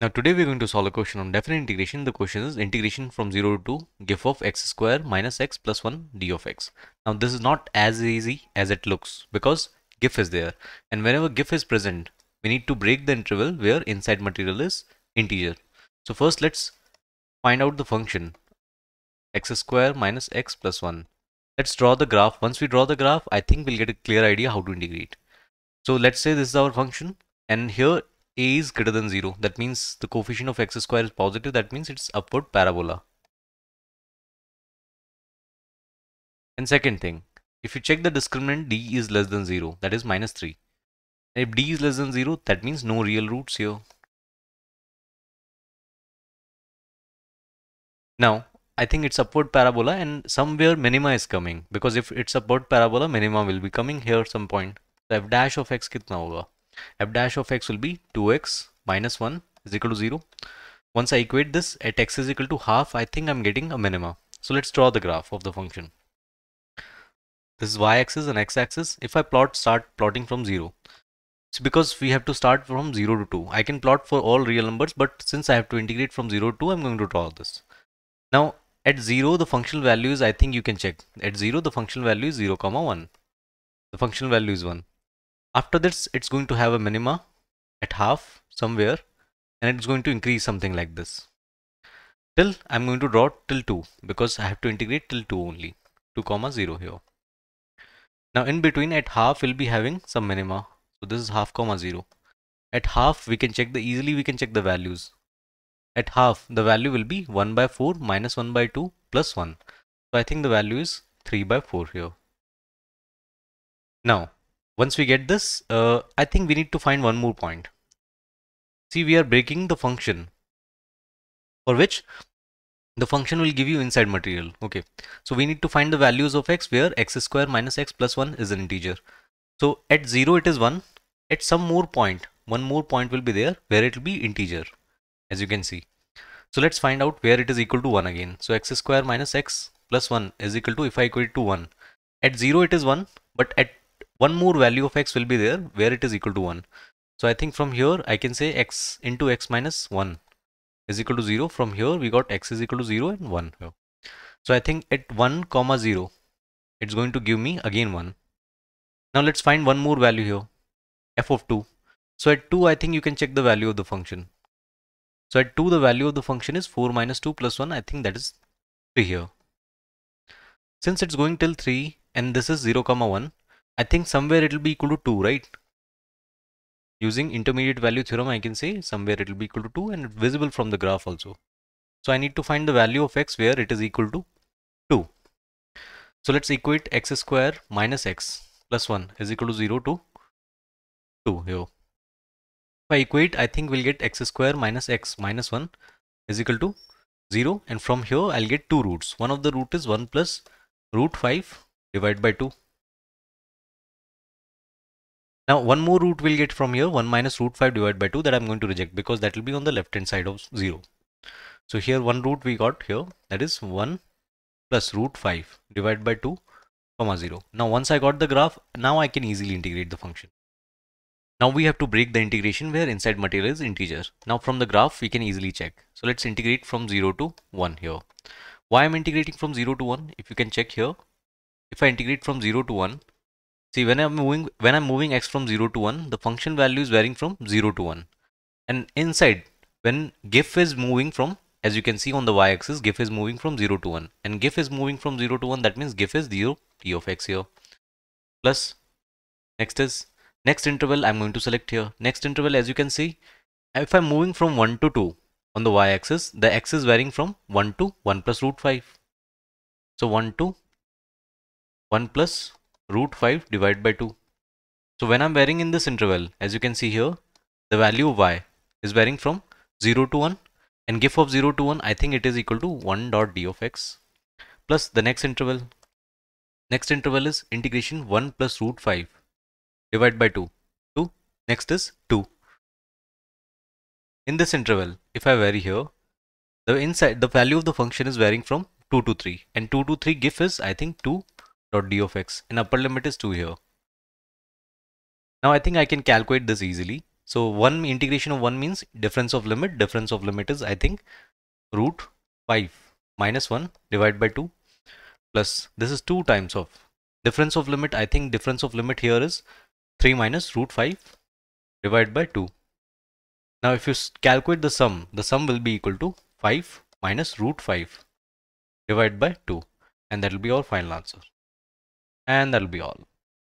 Now today we're going to solve a question on definite integration. The question is integration from 0 to gif of x square minus x plus 1 d of x. Now this is not as easy as it looks because gif is there and whenever gif is present we need to break the interval where inside material is integer. So first let's find out the function x square minus x plus 1. Let's draw the graph. Once we draw the graph I think we'll get a clear idea how to integrate. So let's say this is our function and here a is greater than 0 that means the coefficient of x square is positive. That means it's upward parabola. And second thing if you check the discriminant d is less than 0 that is minus 3 and if d is less than 0 that means no real roots here. Now I think it's upward parabola and somewhere minima is coming. Because if it's upward parabola minima will be coming here some point. So f dash of x kitna hoga f dash of x will be 2x minus 1 is equal to 0. Once I equate this at x is equal to half, I think I'm getting a minima. So let's draw the graph of the function. This is y-axis and x-axis. If I plot, start plotting from 0. It's because we have to start from 0 to 2. I can plot for all real numbers, but since I have to integrate from 0 to 2, I'm going to draw this. Now, at 0, the functional value is, I think you can check. At 0, the functional value is 0, comma 1. The functional value is 1. After this, it's going to have a minima at half somewhere and it's going to increase something like this. Till I'm going to draw till 2 because I have to integrate till 2 only. 2 comma 0 here. Now in between at half we'll be having some minima. So this is half comma 0. At half we can check the easily we can check the values. At half the value will be 1 by 4 minus 1 by 2 plus 1. So I think the value is 3 by 4 here. Now once we get this, uh, I think we need to find one more point. See, we are breaking the function for which the function will give you inside material. Okay, so we need to find the values of x where x square minus x plus 1 is an integer. So at 0 it is 1. At some more point, one more point will be there where it will be integer as you can see. So let's find out where it is equal to 1 again. So x square minus x plus 1 is equal to if I equate to 1. At 0 it is 1 but at one more value of x will be there where it is equal to 1. So I think from here I can say x into x minus 1 is equal to 0. From here we got x is equal to 0 and 1 here. So I think at 1 comma 0 it's going to give me again 1. Now let's find one more value here f of 2. So at 2 I think you can check the value of the function. So at 2 the value of the function is 4 minus 2 plus 1 I think that is 3 here. Since it's going till 3 and this is 0 comma 1 I think somewhere it will be equal to 2, right? Using intermediate value theorem, I can say somewhere it will be equal to 2 and visible from the graph also. So I need to find the value of x where it is equal to 2. So let's equate x square minus x plus 1 is equal to 0 to 2 here. If I equate, I think we'll get x square minus x minus 1 is equal to 0 and from here I'll get two roots. One of the root is 1 plus root 5 divided by 2 Now one more root we'll get from here 1 minus root 5 divided by 2 that I'm going to reject because that will be on the left hand side of 0. So here one root we got here that is 1 plus root 5 divided by 2 comma 0. Now once I got the graph now I can easily integrate the function. Now we have to break the integration where inside material is integer. Now from the graph we can easily check. So let's integrate from 0 to 1 here. Why I'm integrating from 0 to 1 if you can check here. If I integrate from 0 to 1 See, when I'm moving when I'm moving x from 0 to 1, the function value is varying from 0 to 1. And inside, when GIF is moving from, as you can see on the y-axis, GIF is moving from 0 to 1. And GIF is moving from 0 to 1, that means GIF is 0 t of x here. Plus, next is, next interval I'm going to select here. Next interval, as you can see, if I'm moving from 1 to 2 on the y-axis, the x is varying from 1 to 1 plus root 5. So 1 to 1 plus root 5 divided by 2. So when I'm varying in this interval, as you can see here, the value y is varying from 0 to 1 and gif of 0 to 1, I think it is equal to 1 dot d of x plus the next interval. Next interval is integration 1 plus root 5 divided by 2. 2. Next is 2. In this interval, if I vary here, the inside the value of the function is varying from 2 to 3 and 2 to 3 gif is I think 2 dot d of x and upper limit is 2 here. Now I think I can calculate this easily. So 1 integration of 1 means difference of limit. Difference of limit is I think root 5 minus 1 divided by 2 plus this is 2 times of difference of limit. I think difference of limit here is 3 minus root 5 divided by 2. Now if you calculate the sum, the sum will be equal to 5 minus root 5 divided by 2 and that will be our final answer. And that will be all.